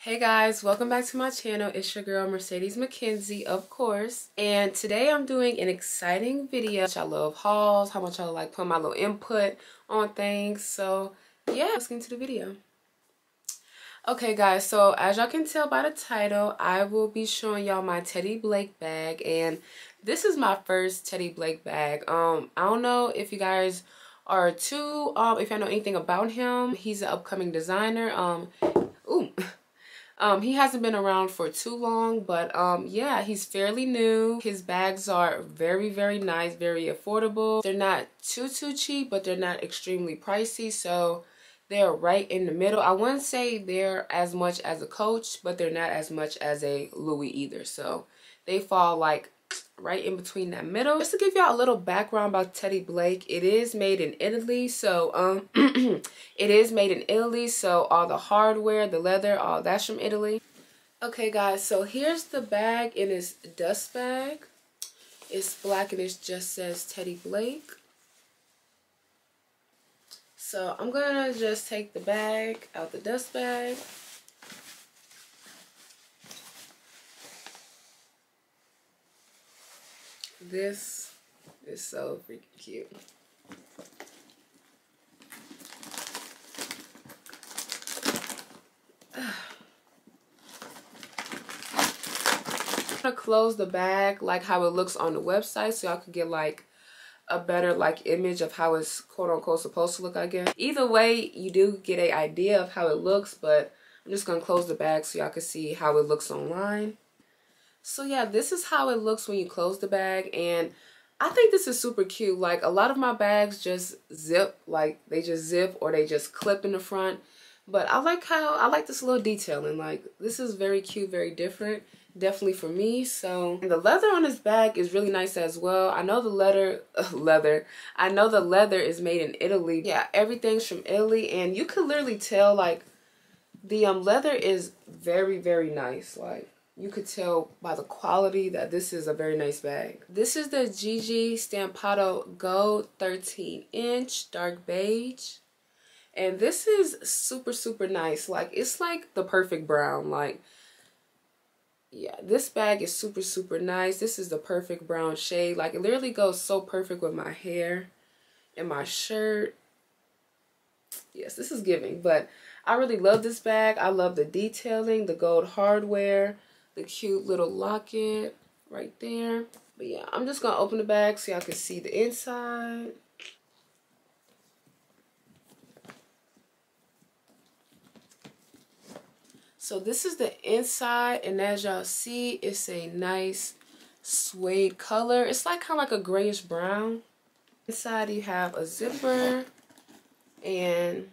Hey guys, welcome back to my channel. It's your girl Mercedes McKenzie, of course. And today I'm doing an exciting video. I love hauls, how much I like put my little input on things. So yeah, let's get into the video. Okay guys, so as y'all can tell by the title, I will be showing y'all my Teddy Blake bag. And this is my first Teddy Blake bag. Um, I don't know if you guys are too, um, if I know anything about him. He's an upcoming designer. Um, ooh. Um, he hasn't been around for too long, but um, yeah, he's fairly new. His bags are very, very nice, very affordable. They're not too, too cheap, but they're not extremely pricey. So they're right in the middle. I wouldn't say they're as much as a Coach, but they're not as much as a Louis either. So they fall like right in between that middle. Just to give y'all a little background about Teddy Blake, it is made in Italy. So um, it is made in Italy. So all the hardware, the leather, all that's from Italy. Okay guys, so here's the bag in its dust bag. It's black and it just says Teddy Blake. So I'm gonna just take the bag out the dust bag. This is so freaking cute. I'm gonna close the bag like how it looks on the website so y'all can get like a better like image of how it's quote unquote supposed to look I guess. Either way you do get an idea of how it looks but I'm just gonna close the bag so y'all can see how it looks online. So yeah, this is how it looks when you close the bag and I think this is super cute. Like a lot of my bags just zip, like they just zip or they just clip in the front. But I like how, I like this little detailing. Like this is very cute, very different. Definitely for me. So the leather on this bag is really nice as well. I know the leather, uh, leather, I know the leather is made in Italy. Yeah, everything's from Italy and you could literally tell like the um leather is very, very nice. Like you could tell by the quality that this is a very nice bag. This is the Gigi Stampato Gold 13 inch dark beige. And this is super, super nice. Like, it's like the perfect brown. Like, yeah, this bag is super, super nice. This is the perfect brown shade. Like, it literally goes so perfect with my hair and my shirt. Yes, this is giving. But I really love this bag. I love the detailing, the gold hardware the cute little locket right there. But yeah, I'm just to open the bag so y'all can see the inside. So this is the inside and as y'all see, it's a nice suede color. It's like kind of like a grayish brown. Inside you have a zipper and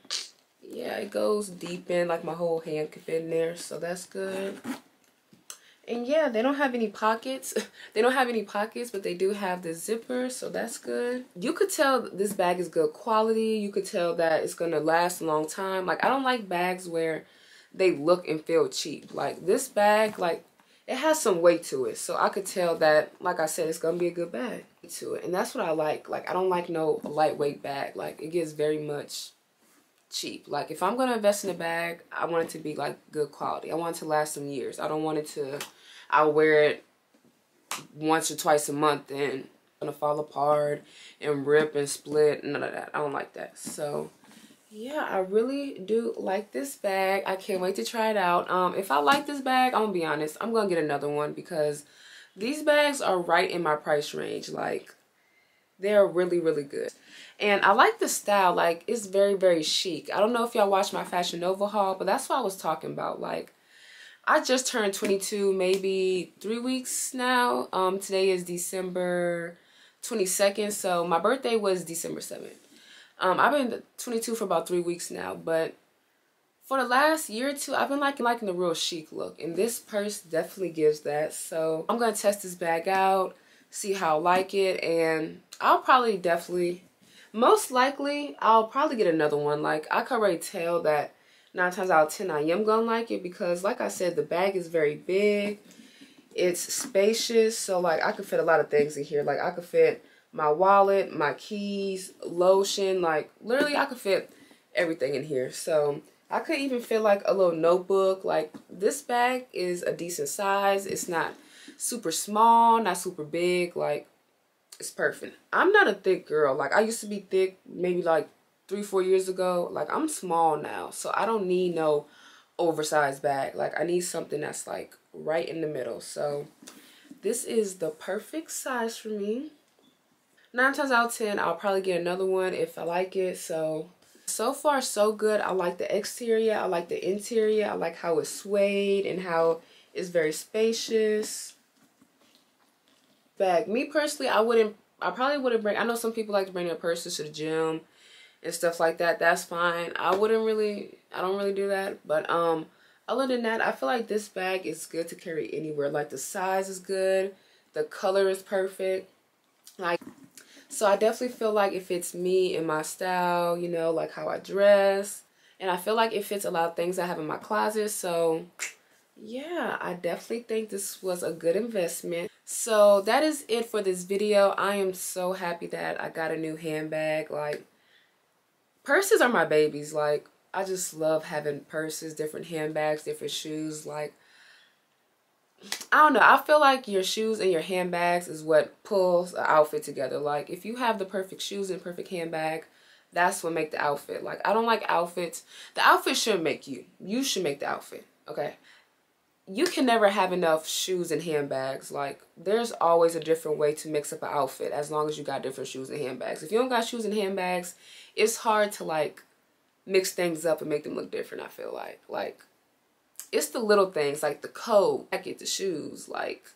yeah, it goes deep in like my whole hand could fit in there. So that's good. And yeah, they don't have any pockets. they don't have any pockets, but they do have the zipper, so that's good. You could tell this bag is good quality. You could tell that it's going to last a long time. Like, I don't like bags where they look and feel cheap. Like, this bag, like, it has some weight to it. So I could tell that, like I said, it's going to be a good bag to it. And that's what I like. Like, I don't like no lightweight bag. Like, it gets very much cheap. Like if I'm going to invest in a bag, I want it to be like good quality. I want it to last some years. I don't want it to, I'll wear it once or twice a month and gonna fall apart and rip and split. None of that. I don't like that. So yeah, I really do like this bag. I can't wait to try it out. Um, if I like this bag, I'm gonna be honest, I'm gonna get another one because these bags are right in my price range. Like they're really, really good. And I like the style. Like, it's very, very chic. I don't know if y'all watched my Fashion Nova haul, but that's what I was talking about. Like, I just turned 22 maybe three weeks now. Um, Today is December 22nd, so my birthday was December 7th. Um, I've been 22 for about three weeks now, but for the last year or two, I've been liking, liking the real chic look, and this purse definitely gives that. So I'm going to test this bag out, see how I like it, and I'll probably definitely most likely, I'll probably get another one. Like, I can already tell that nine times out of ten, I am going to like it because, like I said, the bag is very big. It's spacious, so, like, I could fit a lot of things in here. Like, I could fit my wallet, my keys, lotion. Like, literally, I could fit everything in here. So, I could even fit, like a little notebook. Like this bag is a decent size. It's not super small, not super big. Like it's perfect. I'm not a thick girl. Like I used to be thick maybe like three, four years ago. Like I'm small now. So I don't need no oversized bag. Like I need something that's like right in the middle. So this is the perfect size for me. Nine times out of ten, I'll probably get another one if I like it. So, so far so good. I like the exterior. I like the interior. I like how it's suede and how it's very spacious. Bag. Me personally, I wouldn't, I probably wouldn't bring, I know some people like to bring their purses to the gym and stuff like that. That's fine. I wouldn't really, I don't really do that. But, um, other than that, I feel like this bag is good to carry anywhere. Like the size is good. The color is perfect. Like, so I definitely feel like it fits me and my style, you know, like how I dress. And I feel like it fits a lot of things I have in my closet. So yeah, I definitely think this was a good investment. So that is it for this video. I am so happy that I got a new handbag. Like, purses are my babies. Like, I just love having purses, different handbags, different shoes. Like, I don't know. I feel like your shoes and your handbags is what pulls an outfit together. Like, if you have the perfect shoes and perfect handbag, that's what make the outfit. Like, I don't like outfits. The outfit should make you. You should make the outfit, okay? You can never have enough shoes and handbags. Like, there's always a different way to mix up an outfit as long as you got different shoes and handbags. If you don't got shoes and handbags, it's hard to, like, mix things up and make them look different, I feel like. Like, it's the little things, like the coat, I get the shoes, like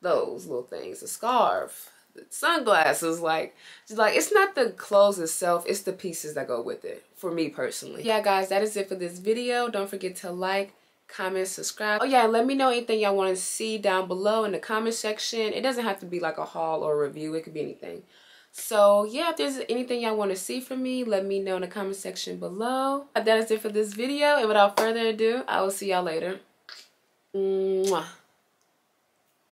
those little things, the scarf, the sunglasses, like, like it's not the clothes itself, it's the pieces that go with it, for me personally. Yeah, guys, that is it for this video. Don't forget to like, comment, subscribe. Oh yeah, let me know anything y'all want to see down below in the comment section. It doesn't have to be like a haul or a review. It could be anything. So yeah, if there's anything y'all want to see from me, let me know in the comment section below. That is it for this video. And without further ado, I will see y'all later. Mwah.